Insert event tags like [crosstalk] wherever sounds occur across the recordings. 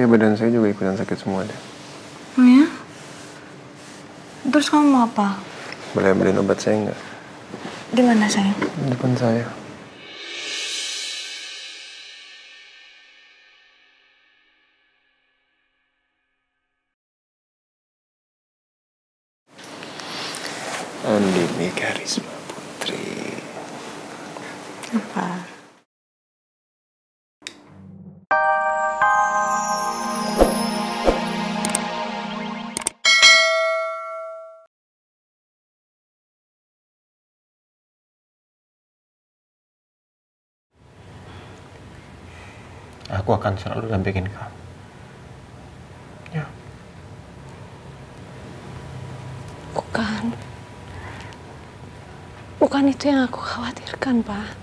Kayak badan saya juga ikutan sakit semua deh. Oh ya? Terus kamu mau apa? Boleh beliin obat saya nggak? Di mana sayang? Di depan saya. Andini Karisma Putri. Apa? Aku akan selalu dampingin kamu. Ya. Bukan. Bukan itu yang aku khawatirkan, Pak.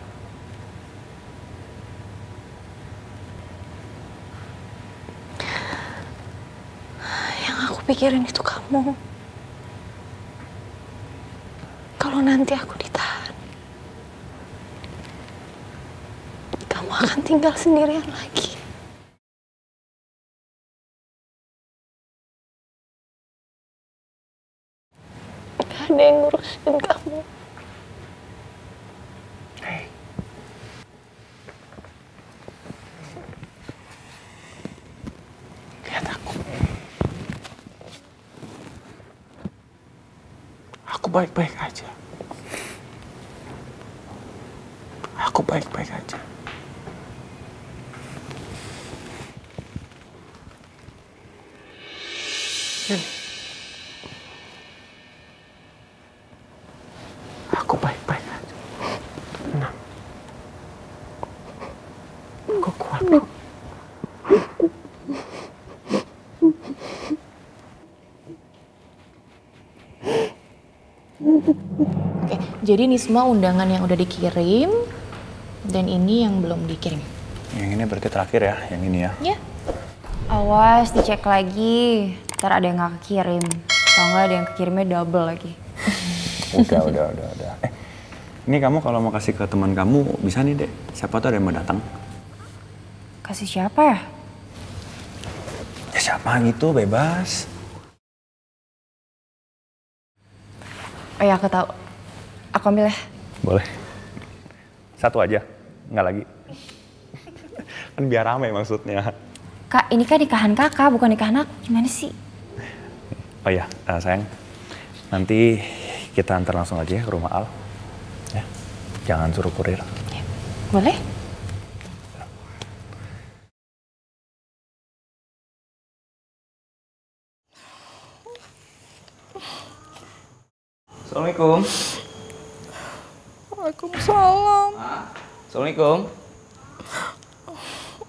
Yang aku pikirin itu kamu. Kalau nanti aku ditahan, kamu akan tinggal sendirian lagi. Gak ada yang ngurusin kamu. Lihat aku. Aku baik-baik aja. Aku baik-baik aja. Aku baik-baik aja. Tenang. Aku kuat kok. Oke, jadi ini semua undangan yang udah dikirim dan ini yang belum dikirim. Yang ini berarti terakhir ya, yang ini ya. Ya. Awas dicek lagi, ntar ada yang gak kekirim. Atau enggak ada yang kekirimnya double lagi. Udah, udah, udah, udah. Eh, ini kamu kalau mau kasih ke teman kamu bisa nih dek. Siapa tuh ada yang mau datang? Kasih siapa ya? Ya siapa gitu, bebas. Oh ya aku tahu. Aku ambil ya. Boleh. Satu aja, nggak lagi. [laughs] kan biar rame maksudnya. Kak, ini kan nikahan kakak, bukan nikahan aku. Gimana sih? Oh iya, eh, sayang. Nanti kita antar langsung aja ya ke rumah Al. Ya, jangan suruh kurir. Boleh? Assalamualaikum. Waalaikumsalam. Assalamualaikum.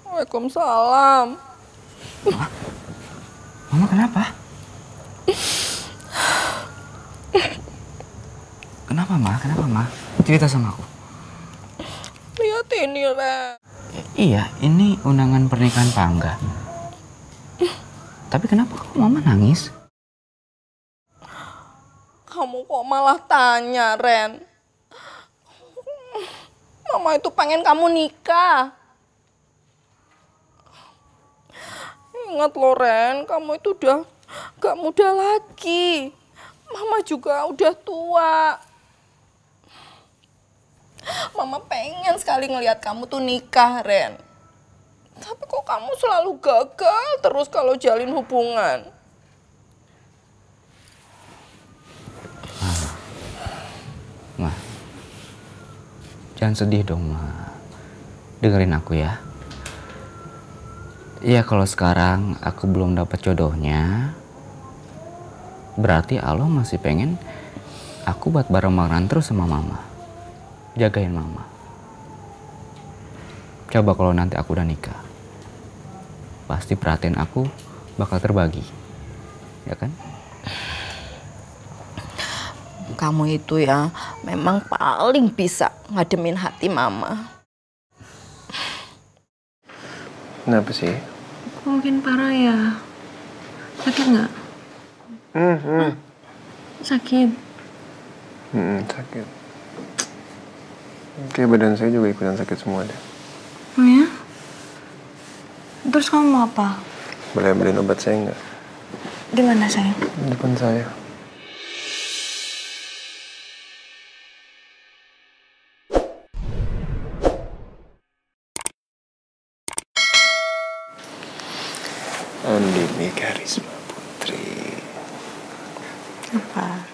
Waalaikumsalam. Mama kenapa? Kenapa, Ma? Kenapa, Ma? Cerita sama aku. Lihat ini, Ren. Iya, ini undangan pernikahan Pangga. Tapi kenapa kok Mama nangis? Kamu kok malah tanya, Ren? Mama itu pengen kamu nikah. Ingat loh, Ren, kamu itu udah gak muda lagi. Mama juga udah tua. Mama pengen sekali ngelihat kamu tuh nikah, Ren. Tapi kok kamu selalu gagal terus kalau jalin hubungan? Ma, jangan sedih dong, Ma. Dengerin aku ya. Iya, kalau sekarang aku belum dapat jodohnya, berarti Allah masih pengen aku buat bareng-bareng terus sama Mama. Jagain Mama. Coba kalau nanti aku udah nikah, pasti perhatian aku bakal terbagi. Ya kan? Kamu itu ya memang paling bisa ngademin hati mama. Kenapa sih? Mungkin parah ya. Sakit nggak? Hmm, hmm. Sakit. Hmm, sakit. Kayak badan saya juga ikutan sakit semua deh. Oh ya? Terus kamu mau apa? Boleh beliin obat saya nggak? Di mana sayang? Depan saya. Andini Karisma Putri. Apa?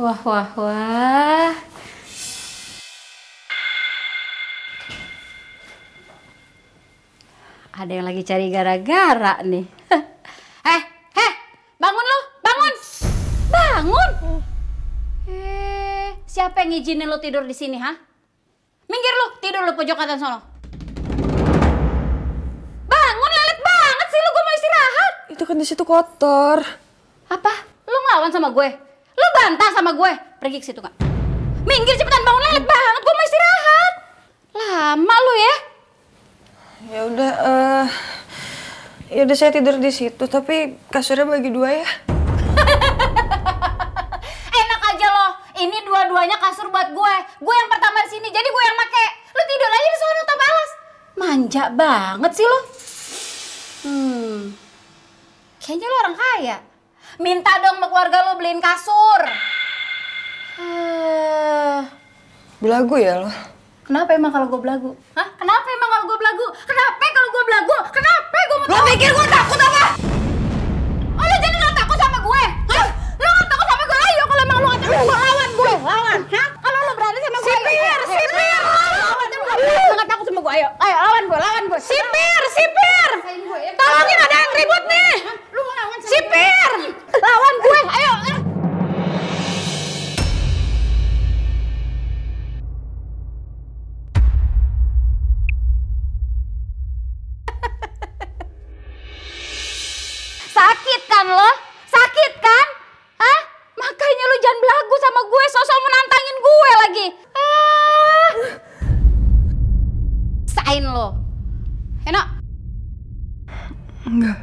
Wah, wah, wah. Ada yang lagi cari gara-gara nih. [laughs] eh, eh, bangun lu, bangun, bangun. Eh, siapa yang ngizinin lu tidur di sini, ha? Minggir lu, tidur lu pojok kanan sono. Bangun, lelet banget sih lu, gue mau istirahat. Itu kan di situ kotor. Apa? Lu ngelawan sama gue? Lu bantah sama gue? Pergi ke situ nggak? Minggir cepetan bangun lelet banget, gue mau istirahat. Lama lu ya? Ya udah, eh ya udah saya tidur di situ, tapi kasurnya bagi dua ya. [laughs] Enak aja loh. Ini dua-duanya kasur buat gue. Gue yang pertama di sini, jadi gue yang make. Lu tidur aja di sana tanpa alas. Manja banget sih lu. Hmm. Kayaknya lu orang kaya. Minta dong sama keluarga lu beliin kasur. Eh, Belagu ya lo. Kenapa emang kalau gue belagu? Hah? Kenapa emang kalau gue belagu? Kenapa kalau gue belagu? Kenapa gue mau Lo pikir gue takut apa? Oh, lo jadi gak takut sama gue? Hah? Lo gak takut sama gue? Ayo kalau emang lo gak takut, lo lawan gue. Lawan. Hah? Kalau lo berani sama gue. Sipir, sipir. Lawan. Lo gak takut sama gue. Ayo, ayo lawan gue, lawan gue. Sipir, sipir. Tolongin ada yang ribut nih. Lo Sipir. Lawan gue. Ayo. Sakit kan lo? Sakit kan? Hah? Makanya lu jangan belagu sama gue, sosok menantangin gue lagi. Ah. Sain lo. Enak. Enggak.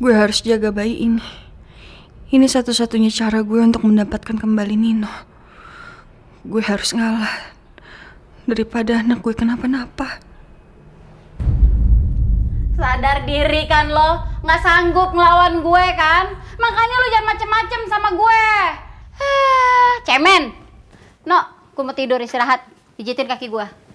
Gue harus jaga bayi ini. Ini satu-satunya cara gue untuk mendapatkan kembali Nino. Gue harus ngalah. Daripada anak gue kenapa-napa. Sadar diri kan lo, nggak sanggup ngelawan gue kan? Makanya lo jangan macem-macem sama gue. Cemen. No, gue mau tidur istirahat. Pijitin kaki gue.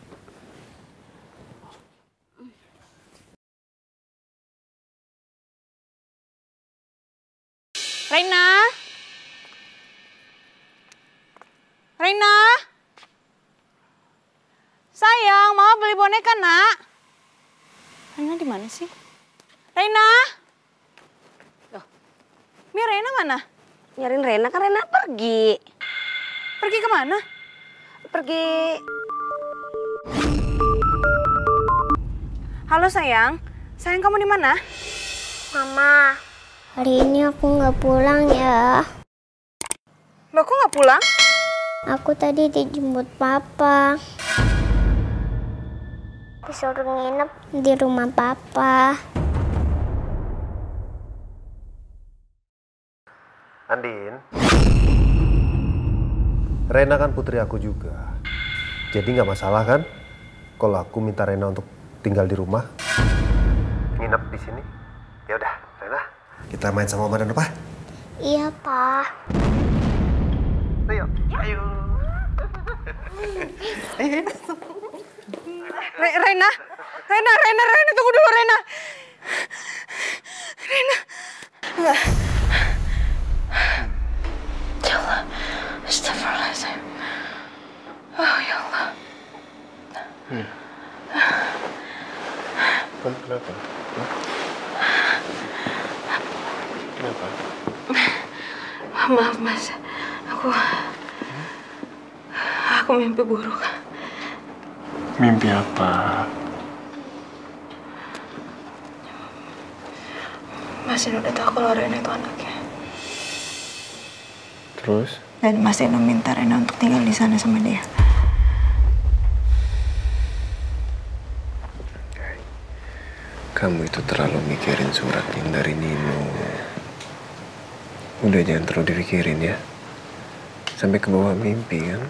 Reina? Reina? Sayang, mama beli boneka, nak. Reina di mana sih? Reina? Loh, Mi Reina mana? Nyariin Rena kan Rena pergi. Pergi ke mana? Pergi. Halo sayang, sayang kamu di mana? Mama, hari ini aku nggak pulang ya. Loh, kok nggak pulang? Aku tadi dijemput papa. Disuruh nginep di rumah papa. Andin. Rena kan putri aku juga. Jadi nggak masalah kan? Kalau aku minta Rena untuk tinggal di rumah, nginep di sini. Rena, kita main sama Mama dan Papa. Iya, Pak. Ayo, ayo. Re- Reina, Reina, Reina, Reina, tunggu dulu Reina. Reina. Ya Allah, astagfirullahaladzim. Oh ya Allah. Kenapa? Kenapa? Maaf mas, aku aku mimpi buruk. Mimpi apa? Mas ini udah tahu kalau Rena itu anaknya. Terus? Dan Mas Dino minta Rena untuk tinggal di sana sama dia. Kamu itu terlalu mikirin surat yang dari Nino. Udah jangan terlalu dipikirin ya. Sampai ke bawah mimpi kan.